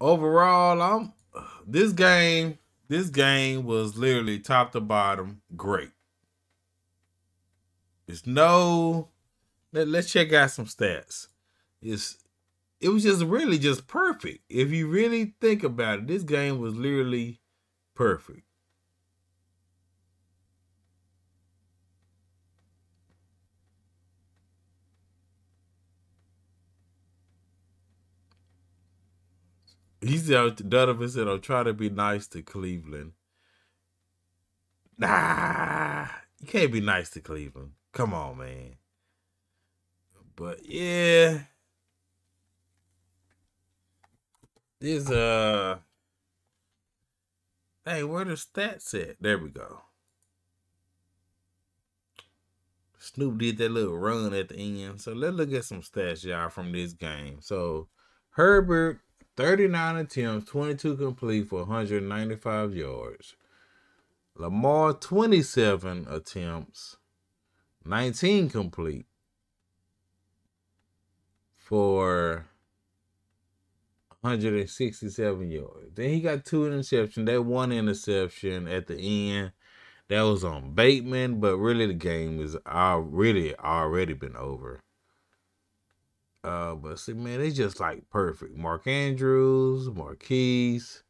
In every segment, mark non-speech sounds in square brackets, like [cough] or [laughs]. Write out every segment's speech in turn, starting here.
overall, I'm this game. This game was literally top to bottom great. It's no. Let, let's check out some stats. It's it was just really just perfect. If you really think about it, this game was literally perfect. He said, Donovan said, I'll try to be nice to Cleveland. Nah, you can't be nice to Cleveland. Come on, man. But yeah. This uh Hey, where the stats at? There we go. Snoop did that little run at the end. So let's look at some stats, y'all, from this game. So Herbert 39 attempts, 22 complete for 195 yards. Lamar, 27 attempts, 19 complete for 167 yards. Then he got two interceptions. That one interception at the end, that was on Bateman, but really the game was already already been over. Uh, but see, man, it's just like perfect. Mark Andrews, Marquise,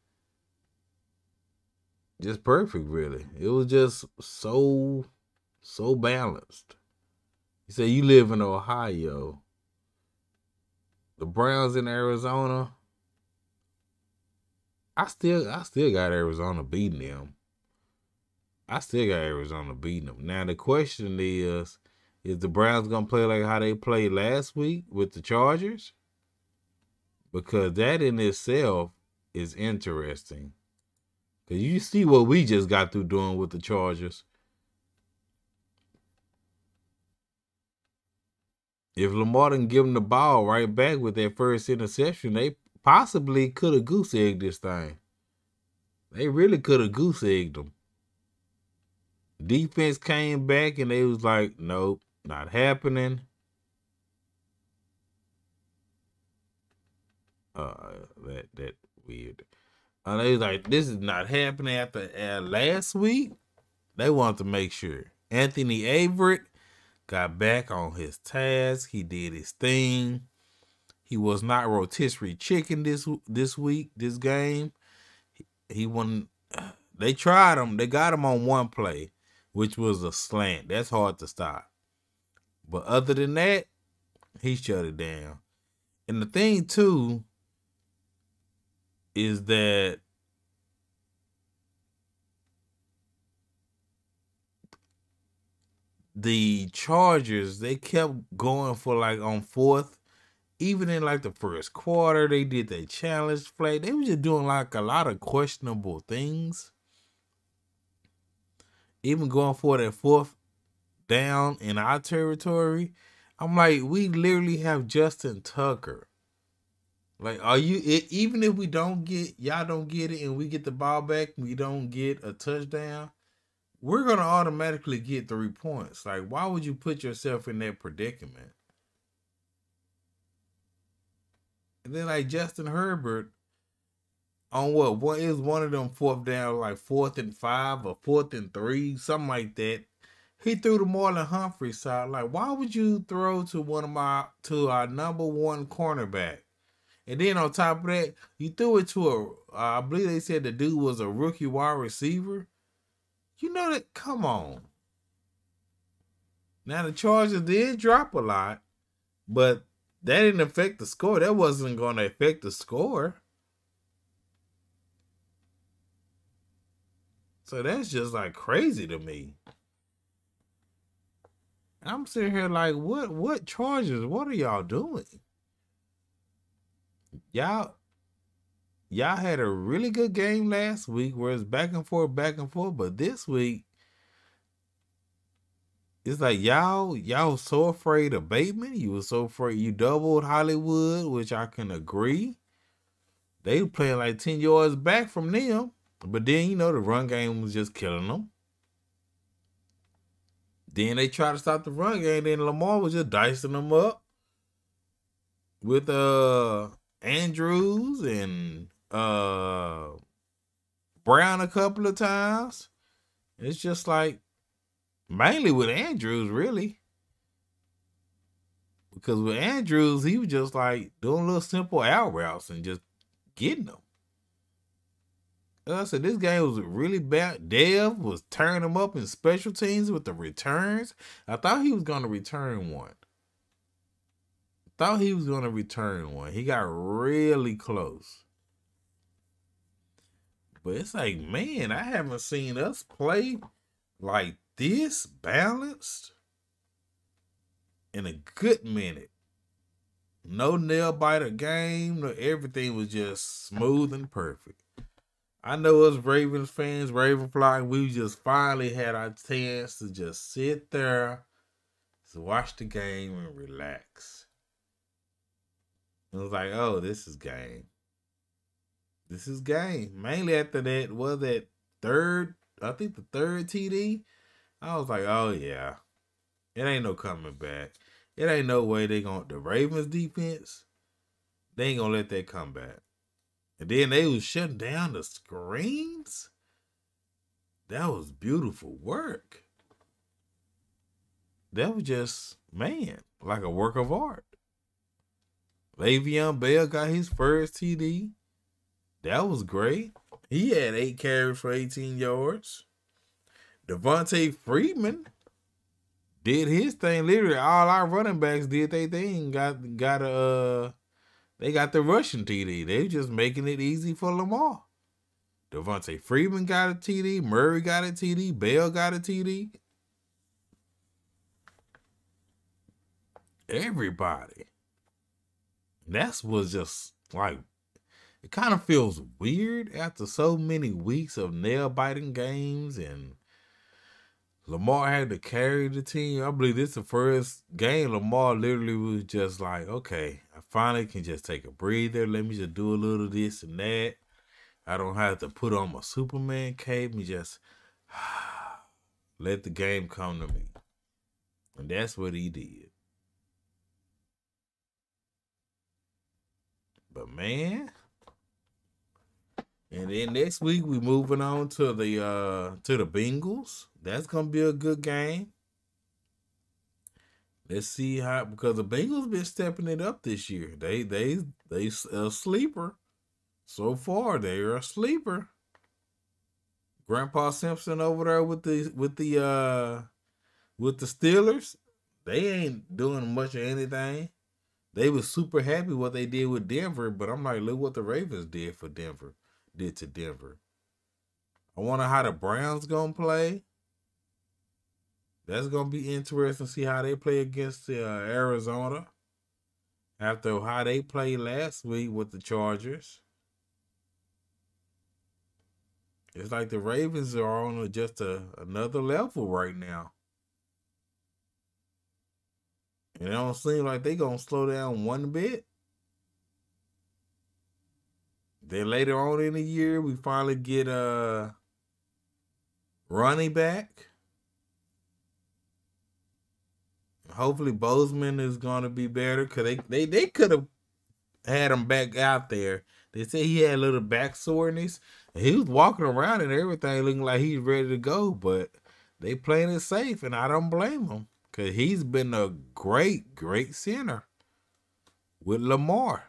just perfect, really. It was just so, so balanced. You say you live in Ohio. The Browns in Arizona. I still, I still got Arizona beating them. I still got Arizona beating them. Now the question is is the Browns gonna play like how they played last week with the Chargers? Because that in itself is interesting. Cause you see what we just got through doing with the Chargers. If Lamar didn't give them the ball right back with that first interception, they possibly could have goose egged this thing. They really could have goose egged them. Defense came back and they was like, nope, not happening. Uh, that that weird. And they was like, this is not happening after uh, last week. They want to make sure Anthony Averett got back on his task. He did his thing. He was not rotisserie chicken this this week, this game. He, he won. They tried him. They got him on one play, which was a slant. That's hard to stop. But other than that, he shut it down. And the thing too is that the Chargers, they kept going for like on fourth. Even in like the first quarter, they did that challenge play. They were just doing like a lot of questionable things. Even going for that fourth down in our territory, I'm like, we literally have Justin Tucker. Like, are you it, even if we don't get y'all don't get it and we get the ball back, we don't get a touchdown, we're gonna automatically get three points. Like, why would you put yourself in that predicament? And then like Justin Herbert on what? What is one of them fourth down, like fourth and five or fourth and three, something like that he threw to Marlon Humphrey side. Like, why would you throw to one of my to our number one cornerback? And then on top of that, you threw it to a. I believe they said the dude was a rookie wide receiver. You know that? Come on. Now the Chargers did drop a lot, but that didn't affect the score. That wasn't going to affect the score. So that's just like crazy to me. I'm sitting here like, what what charges? What are y'all doing? Y'all y'all had a really good game last week where it's back and forth, back and forth, but this week it's like y'all y'all so afraid of Bateman. You were so afraid you doubled Hollywood, which I can agree. They were playing like 10 yards back from them. But then, you know, the run game was just killing them. Then they tried to stop the run game. Then Lamar was just dicing them up with uh Andrews and uh Brown a couple of times. It's just like mainly with Andrews, really. Because with Andrews, he was just like doing little simple out routes and just getting them. I said this game was really bad. Dev was turning them up in special teams with the returns. I thought he was gonna return one. Thought he was gonna return one. He got really close. But it's like, man, I haven't seen us play like this balanced in a good minute. No nail biter game. No, everything was just smooth and perfect. I know us Ravens fans, Raven flock, we just finally had our chance to just sit there, to watch the game and relax. It was like, oh, this is game. This is game. Mainly after that, was that third, I think the third TD. I was like, oh yeah. It ain't no coming back. It ain't no way they gonna the Ravens defense, they ain't gonna let that come back. And then they was shutting down the screens. That was beautiful work. That was just, man, like a work of art. Le'Veon Bell got his first TD. That was great. He had eight carries for 18 yards. Devonta Freeman did his thing. Literally, all our running backs did their thing. Got got a uh, they got the rushing TD. They just making it easy for Lamar. Devonta Freeman got a TD. Murray got a TD. Bell got a TD. Everybody. That's was just like it kind of feels weird after so many weeks of nail biting games and Lamar had to carry the team. I believe this is the first game Lamar literally was just like, okay, I finally can just take a breather. Let me just do a little this and that. I don't have to put on my Superman cape. Me just [sighs] let the game come to me. And that's what he did. But man, and then next week we moving on to the uh to the Bengals. That's gonna be a good game. Let's see how because the Bengals been stepping it up this year. They they they a sleeper. So far, they are a sleeper. Grandpa Simpson over there with the with the uh with the Steelers, they ain't doing much of anything. They was super happy what they did with Denver, but I'm like, look what the Ravens did for Denver did to Denver. I wonder how the Browns gonna play. That's gonna be interesting to see how they play against uh, Arizona. After how they played last week with the Chargers. It's like the Ravens are on just a, another level right now. And it don't seem like they gonna slow down one bit. Then later on in the year, we finally get a running back. Hopefully Bozeman is gonna be better because they they, they could have had him back out there. They said he had a little back soreness. He was walking around and everything looking like he's ready to go, but they playing it safe, and I don't blame him because he's been a great, great center with Lamar.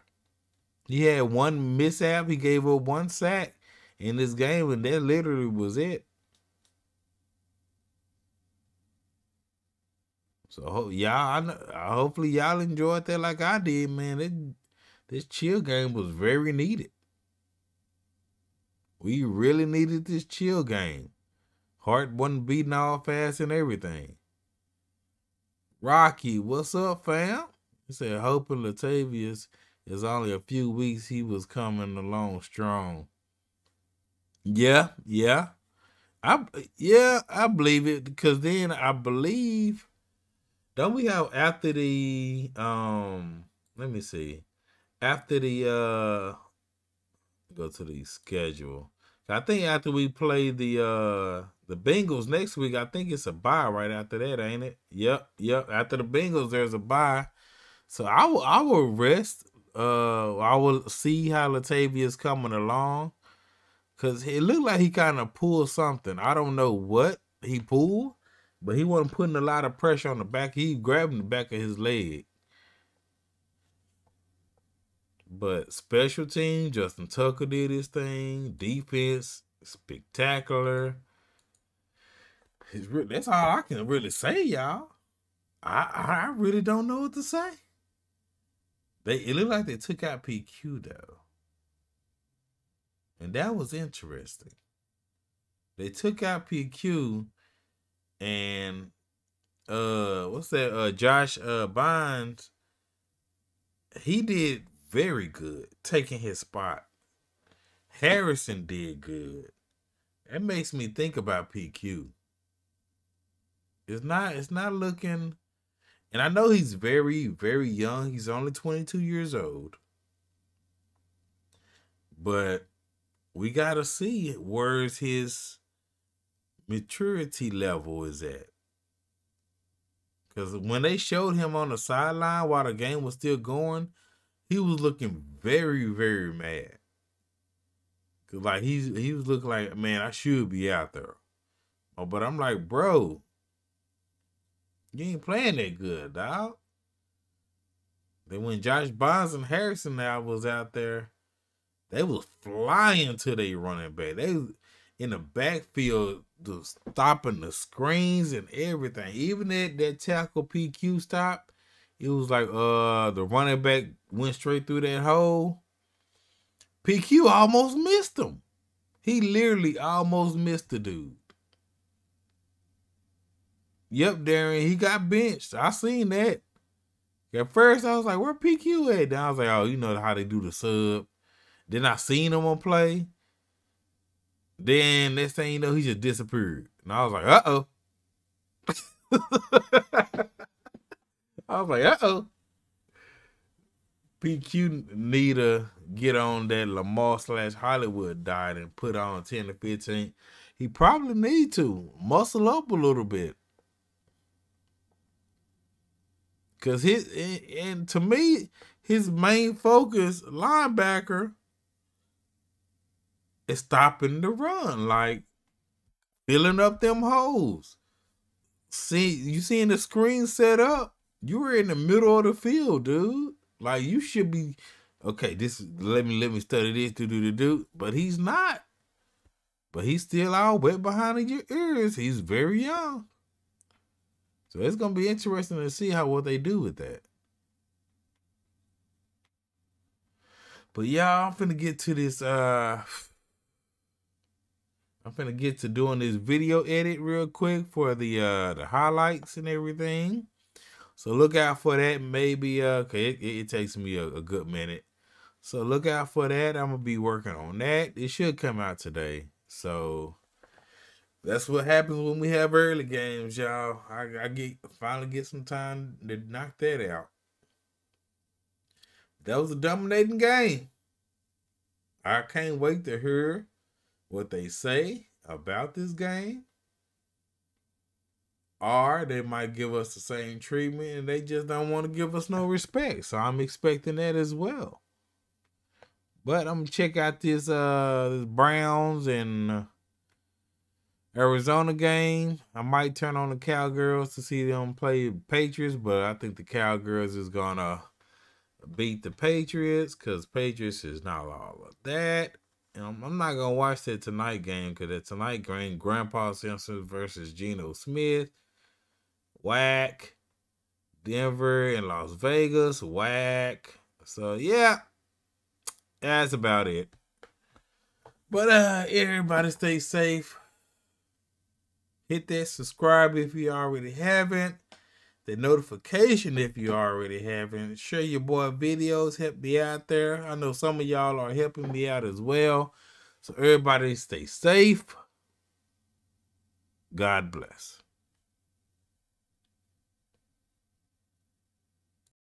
He had one mishap. He gave up one sack in this game, and that literally was it. So y'all, hopefully y'all enjoyed that like I did, man. It, this chill game was very needed. We really needed this chill game. Heart wasn't beating all fast and everything. Rocky, what's up, fam? He said, hoping Latavius is only a few weeks he was coming along strong. Yeah, yeah. I yeah, I believe it because then I believe don't we have after the um let me see. After the uh go to the schedule. I think after we play the uh the Bengals next week, I think it's a bye right after that, ain't it? Yep, yep. After the Bengals, there's a bye. So I will I will rest Uh, I will see how Latavius coming along, cause it looked like he kind of pulled something. I don't know what he pulled, but he wasn't putting a lot of pressure on the back. He grabbing the back of his leg. But special team, Justin Tucker did his thing. Defense, spectacular. That's all I can really say, y'all. I I really don't know what to say. They it looked like they took out PQ though. And that was interesting. They took out PQ and uh what's that? Uh Josh uh Bynes. He did very good taking his spot. Harrison did good. That makes me think about PQ. It's not it's not looking and I know he's very, very young. He's only 22 years old. But we gotta see where's his maturity level is at. Because when they showed him on the sideline while the game was still going, he was looking very, very mad. Cause like he's he was looking like, man, I should be out there. Oh, but I'm like, bro, you ain't playing that good, dog. Then when Josh Bynes and Harrison now was out there, they was flying to their running back. They in the backfield just stopping the screens and everything. Even that that tackle PQ stop, it was like uh the running back went straight through that hole. PQ almost missed him. He literally almost missed the dude. Yep, Darren, he got benched. I seen that. At first, I was like, "Where PQ at?" Then I was like, "Oh, you know how they do the sub." Then I seen him on play. Then next thing you know, he just disappeared, and I was like, "Uh oh." [laughs] I was like, "Uh oh." PQ need to get on that Lamar slash Hollywood diet and put on 10 to 15. He probably need to muscle up a little bit. Cause his and to me, his main focus linebacker is stopping the run, like filling up them holes. See, you seeing the screen set up? You were in the middle of the field, dude. Like you should be okay. This let me let me study this, do do do do. But he's not. But he's still all wet behind your ears. He's very young. So it's gonna be interesting to see how what they do with that. But y'all, I'm finna get to this uh I'm gonna get to doing this video edit real quick for the uh the highlights and everything. So look out for that. Maybe uh okay, it, it takes me a, a good minute. So look out for that. I'm gonna be working on that. It should come out today. So that's what happens when we have early games, y'all. I, I get finally get some time to knock that out. That was a dominating game. I can't wait to hear what they say about this game. Or they might give us the same treatment and they just don't want to give us no respect. So I'm expecting that as well. But I'm gonna check out this uh this Browns and Arizona game, I might turn on the Cowgirls to see them play Patriots, but I think the Cowgirls is gonna beat the Patriots because Patriots is not all of that. And I'm not gonna watch that tonight game because that tonight game, Grandpa Simpson versus Geno Smith, whack. Denver and Las Vegas, whack. So yeah, that's about it. But uh everybody stay safe Hit that subscribe if you already haven't. The notification if you already haven't. Share your boy videos. Help me out there. I know some of y'all are helping me out as well. So everybody stay safe. God bless.